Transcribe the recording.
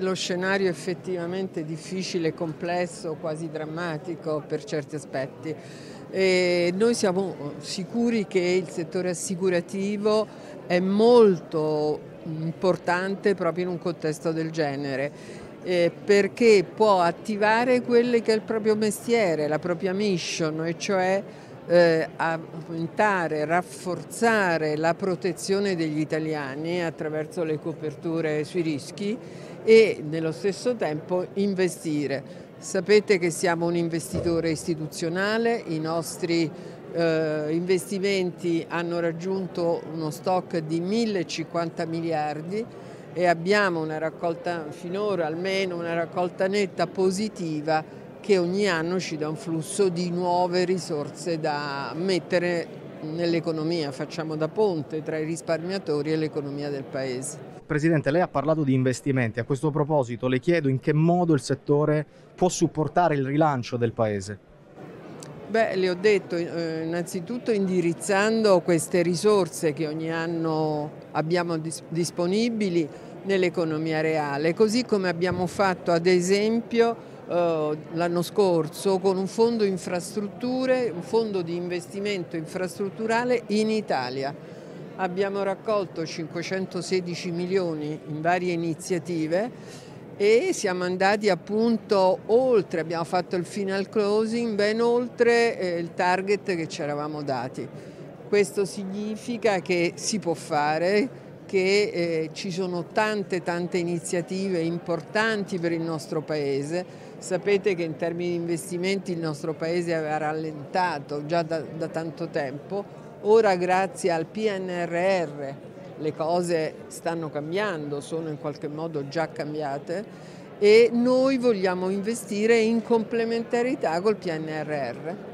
Lo scenario è effettivamente difficile, complesso, quasi drammatico per certi aspetti. E noi siamo sicuri che il settore assicurativo è molto importante proprio in un contesto del genere eh, perché può attivare quello che è il proprio mestiere, la propria mission, e cioè eh, aumentare, rafforzare la protezione degli italiani attraverso le coperture sui rischi e nello stesso tempo investire. Sapete che siamo un investitore istituzionale, i nostri eh, investimenti hanno raggiunto uno stock di 1050 miliardi e abbiamo una raccolta finora almeno una raccolta netta positiva che ogni anno ci dà un flusso di nuove risorse da mettere nell'economia, facciamo da ponte tra i risparmiatori e l'economia del Paese. Presidente, lei ha parlato di investimenti, a questo proposito le chiedo in che modo il settore può supportare il rilancio del Paese. Beh, le ho detto, eh, innanzitutto indirizzando queste risorse che ogni anno abbiamo dis disponibili nell'economia reale, così come abbiamo fatto ad esempio l'anno scorso con un fondo infrastrutture, un fondo di investimento infrastrutturale in Italia. Abbiamo raccolto 516 milioni in varie iniziative e siamo andati appunto oltre, abbiamo fatto il final closing ben oltre eh, il target che ci eravamo dati. Questo significa che si può fare, che eh, ci sono tante tante iniziative importanti per il nostro Paese. Sapete che in termini di investimenti il nostro Paese aveva rallentato già da, da tanto tempo, ora grazie al PNRR le cose stanno cambiando, sono in qualche modo già cambiate e noi vogliamo investire in complementarità col PNRR.